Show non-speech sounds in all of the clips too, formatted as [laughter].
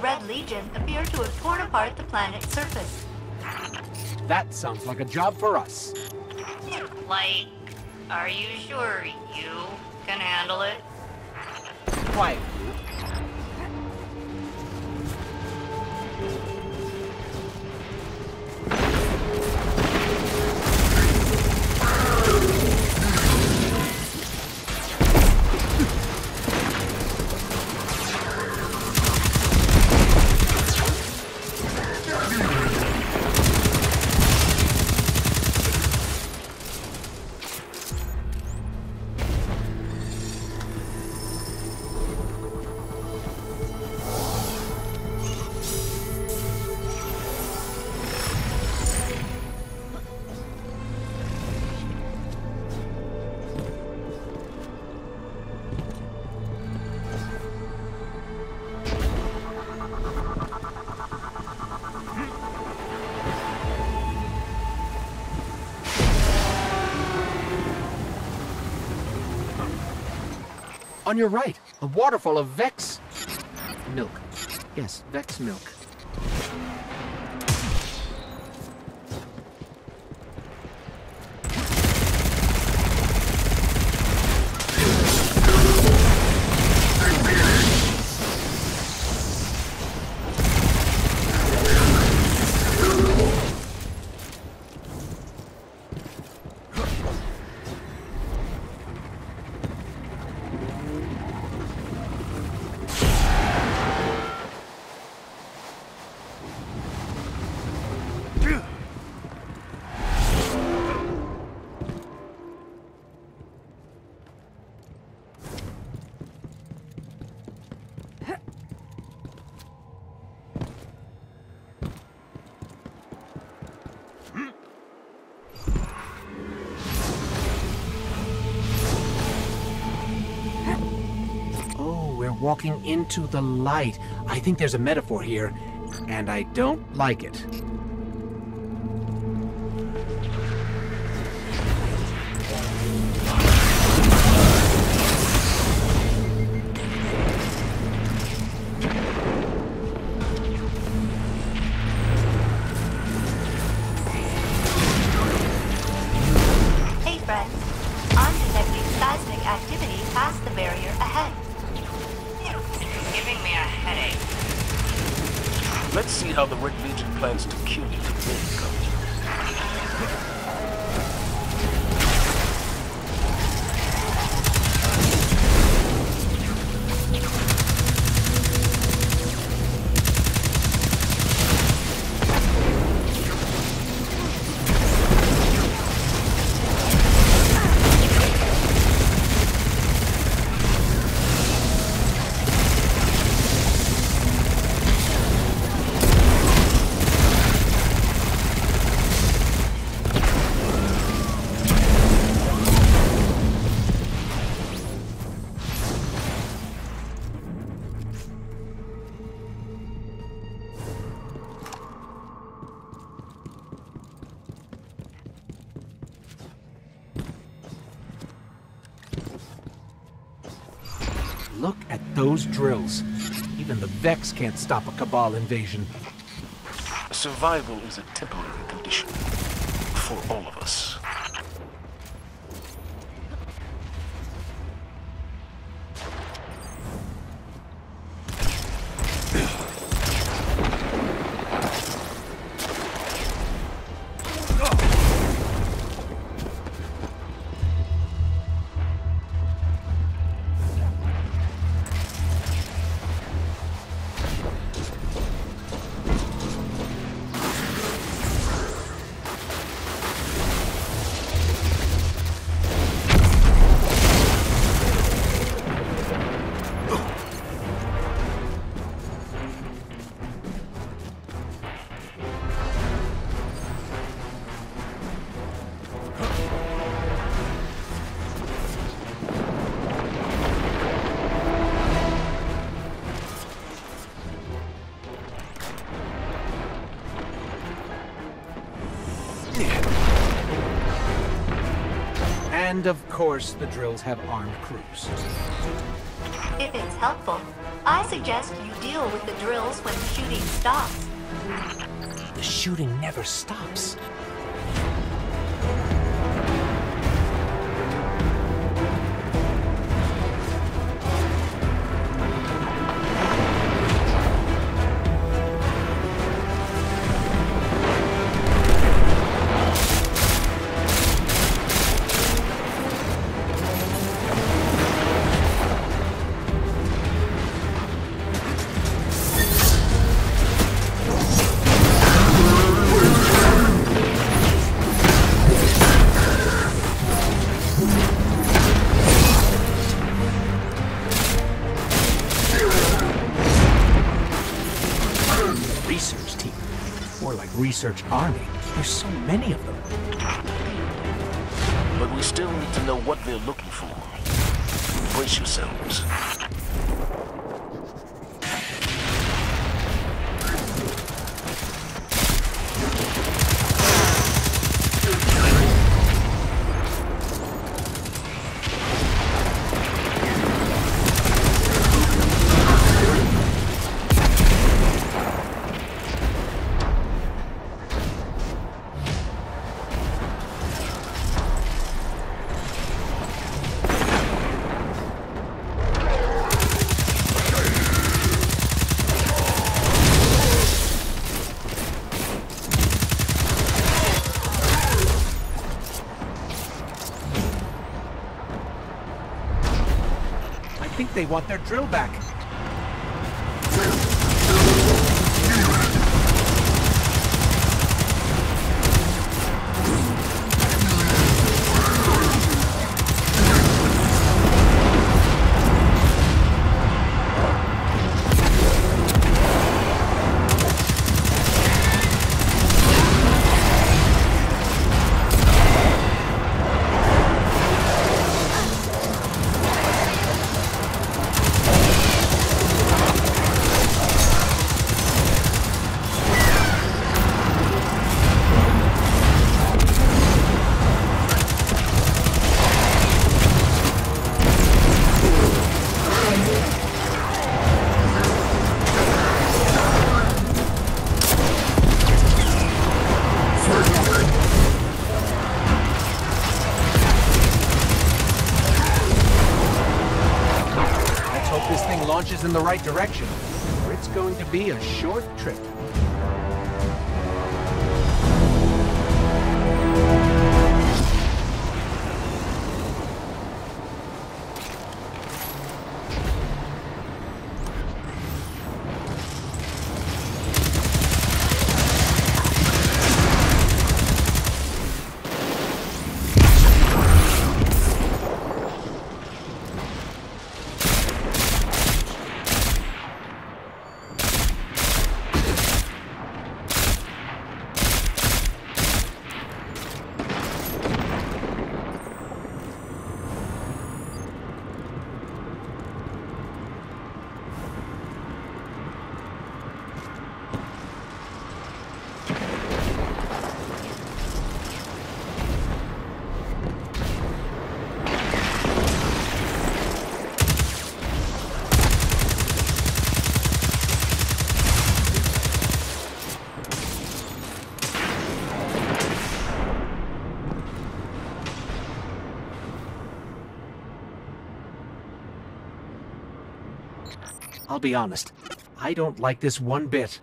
Red Legion appear to have torn apart the planet's surface. That sounds like a job for us. Like, are you sure you can handle it? Quiet. On your right, a waterfall of Vex milk. Yes, Vex milk. Oh, walking into the light. I think there's a metaphor here, and I don't like it. Those drills. Even the Vex can't stop a Cabal invasion. Survival is a temporary condition for all of us. And of course, the drills have armed crews. If it's helpful, I suggest you deal with the drills when the shooting stops. The shooting never stops. Research army. There's so many of them. But we still need to know what they're looking for. Brace yourselves. They want their drill back. In the right direction, or it's going to be a short trip. I'll be honest, I don't like this one bit.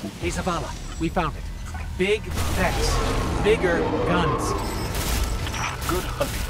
Hey, Zavala, we found it. Big Vex. Bigger guns. Good hunting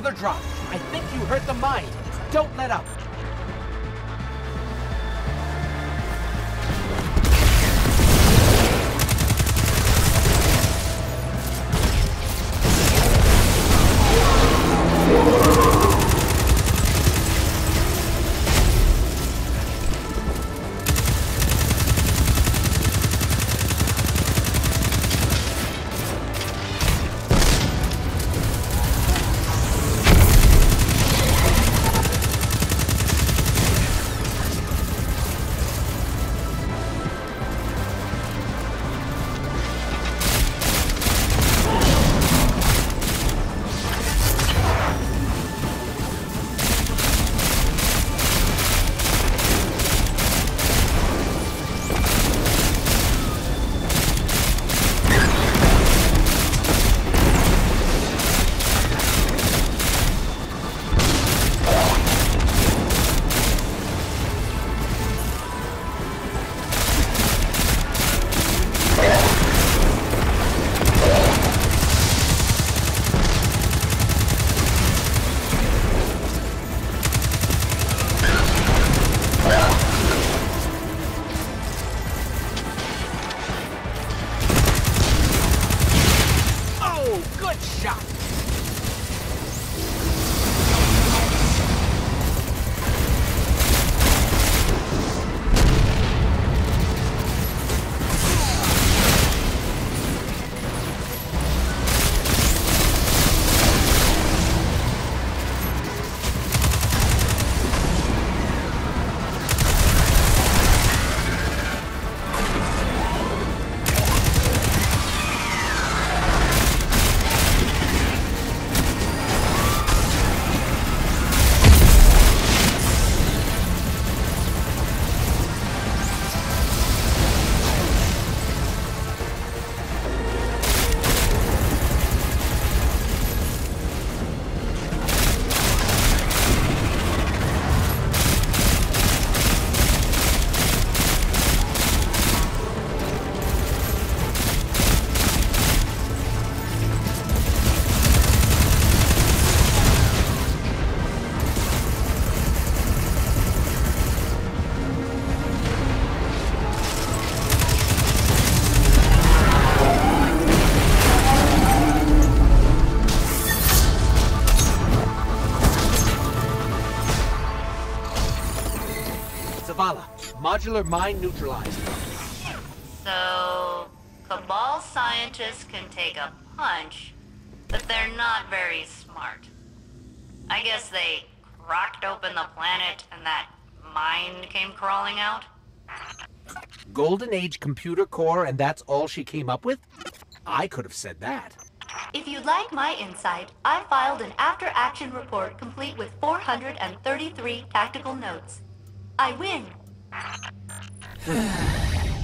Another drop. I think you hurt the Mind. Don't let up. shot. Modular mine neutralized. So, Cabal scientists can take a punch, but they're not very smart. I guess they cracked open the planet and that Mind came crawling out? Golden Age computer core, and that's all she came up with? I could have said that. If you'd like my insight, I filed an after-action report complete with 433 tactical notes. I win. Hmm. [sighs] [sighs]